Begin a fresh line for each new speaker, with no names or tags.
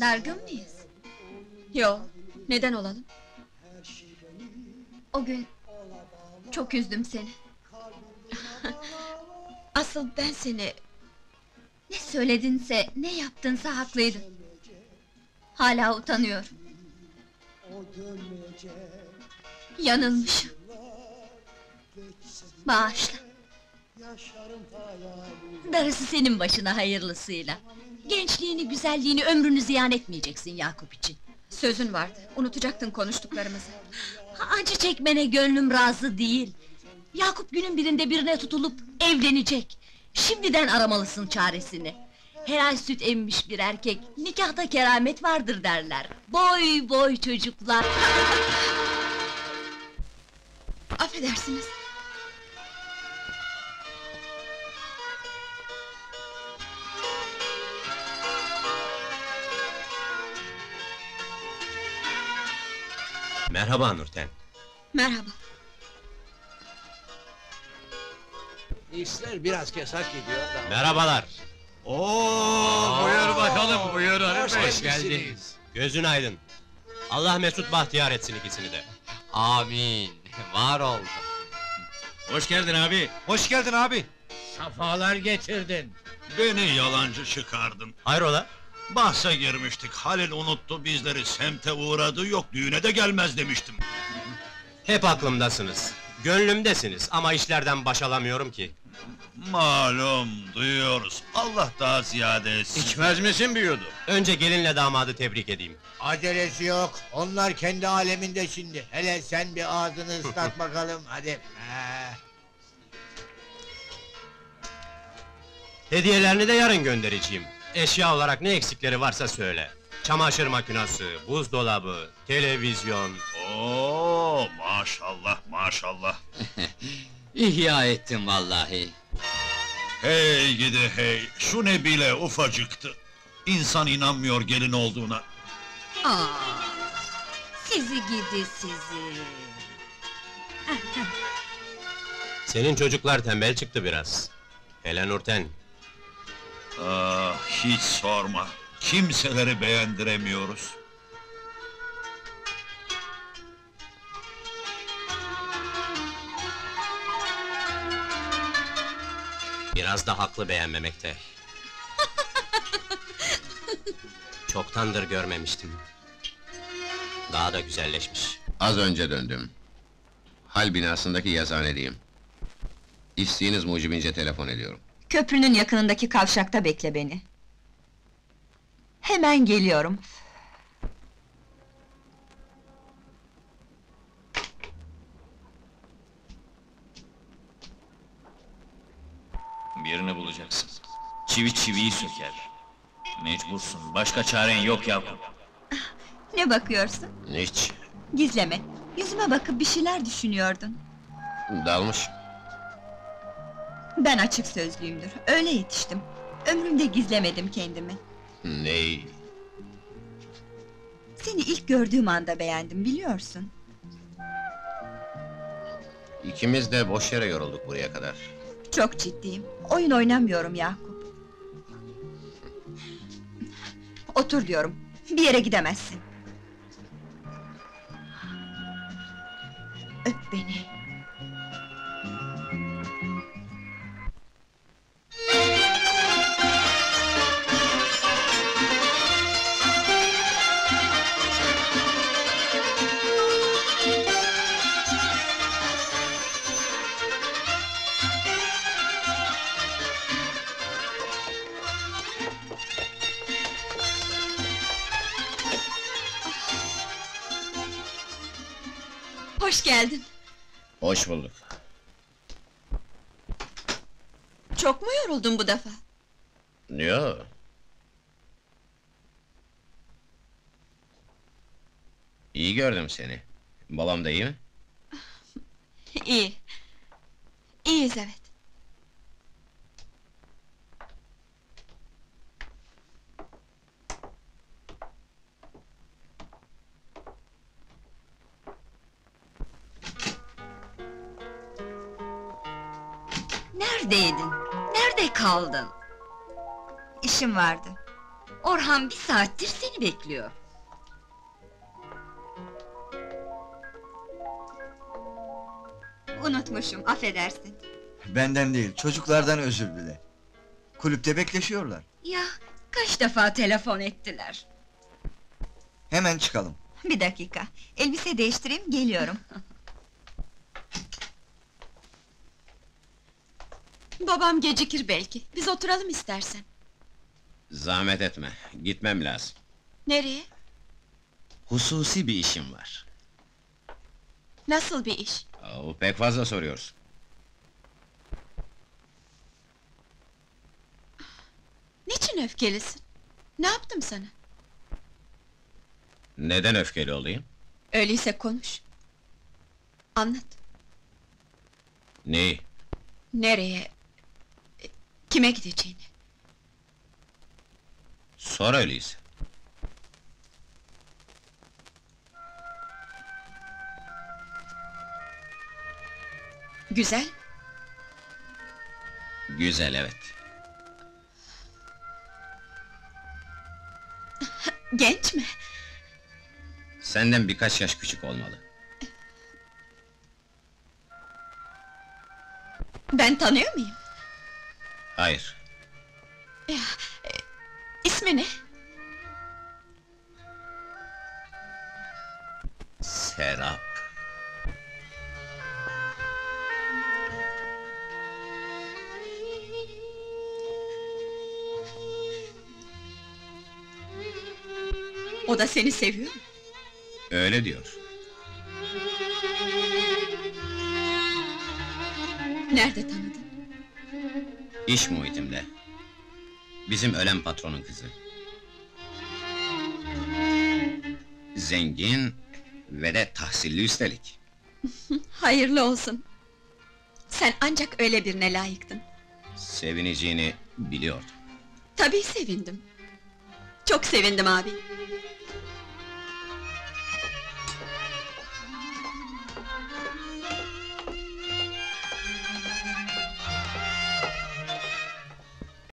Dargın mıyız?
Yo, neden olalım?
O gün çok üzdüm seni.
Asıl ben seni...
Ne söyledinse, ne yaptınsa haklıydın. Hala utanıyorum. Yanılmışım. Bağışla.
Darısı senin başına hayırlısıyla. Gençliğini, güzelliğini, ömrünü ziyan etmeyeceksin Yakup için.
Sözün vardı, unutacaktın konuştuklarımızı.
Acı çekmene gönlüm razı değil. Yakup günün birinde birine tutulup evlenecek. Şimdiden aramalısın çaresini. Helal süt emmiş bir erkek, nikahta keramet vardır derler. Boy boy çocuklar.
Affedersiniz.
Merhaba Nurten.
Merhaba.
İşler biraz kesak gidiyor da.
Merhabalar.
Oo, buyur bakalım, buyur Arif Bey.
Hoş geldiniz.
Gözün aydın. Allah mesut bahtiyar etsin ikisini de.
Amin. Var ol.
Hoş geldin abi.
Hoş geldin abi.
Safalar getirdin.
Beni yalancı çıkardın.
Hayrola?
Bahse girmiştik, Halil unuttu bizleri, semte uğradı, yok düğüne de gelmez demiştim.
Hep aklımdasınız. Gönlümdesiniz ama işlerden baş alamıyorum ki.
Malum, duyuyoruz. Allah daha ziyade etsin.
İçmez misin yudum?
Önce gelinle damadı tebrik edeyim.
Acelesi yok. Onlar kendi aleminde şimdi. Hele sen bir ağzını ıslat bakalım hadi.
Hediyelerini de yarın göndereceğim. Eşya olarak ne eksikleri varsa söyle. Çamaşır makinesi, buzdolabı, televizyon...
Oo, maşallah, maşallah.
İhya ettin vallahi.
Hey gidi hey, şu ne bile ufacıktı. İnsan inanmıyor gelin olduğuna.
Aa, sizi gidi sizi.
Senin çocuklar tembel çıktı biraz. Hele Nurten.
Ah, hiç sorma. Kimseleri beğendiremiyoruz.
Biraz da haklı beğenmemekte. Çoktandır görmemiştim. Daha da güzelleşmiş.
Az önce döndüm. Hal binasındaki yazıhanedeyim. İsteğiniz mucibince telefon ediyorum.
Köprünün yakınındaki kavşakta bekle beni. Hemen geliyorum.
Birini bulacaksın. Çivi çiviyi söker. Mecbursun, başka çaren yok Yakup.
Ne bakıyorsun?
Hiç.
Gizleme. Yüzüme bakıp bir şeyler düşünüyordun.
Dalmış.
Ben açık sözlüyümdür. Öyle yetiştim. Ömrümde gizlemedim kendimi.
Ney?
Seni ilk gördüğüm anda beğendim biliyorsun.
İkimiz de boş yere yorulduk buraya kadar.
Çok ciddiyim. Oyun oynamıyorum Yakup. Otur diyorum. Bir yere gidemezsin.
Hoş geldin.
Hoş bulduk.
Çok mu yoruldun bu defa?
Yo. İyi gördüm seni. Babam da iyi mi?
İyi. İyiyiz evet.
Neredeydin? Nerede kaldın? İşim vardı. Orhan bir saattir seni bekliyor.
Unutmuşum, affedersin.
Benden değil, çocuklardan özür dile. Kulüpte bekleşiyorlar.
Ya kaç defa telefon ettiler.
Hemen çıkalım.
Bir dakika, elbise değiştireyim geliyorum.
Babam gecikir belki. Biz oturalım istersen.
Zahmet etme, gitmem lazım.
Nereye?
Hususi bir işim var.
Nasıl bir iş?
Oo, pek fazla soruyorsun.
Niçin öfkelisin? Ne yaptım sana?
Neden öfkeli olayım?
Öyleyse konuş. Anlat.
Neyi?
Nereye? Kime gideceğini?
Sor öyleyse.
Güzel.
Güzel, evet.
Genç mi?
Senden birkaç yaş küçük olmalı.
Ben tanıyor muyum?
Hayır,
İsmi ne?
Serap.
O da seni seviyor mu?
Öyle diyor.
Nerede tanıdın?
İş muhitimde. Bizim ölen patronun kızı. Zengin ve de tahsilli üstelik.
Hayırlı olsun. Sen ancak öyle birine layıktın.
Sevineceğini biliyordum.
Tabii sevindim. Çok sevindim abi.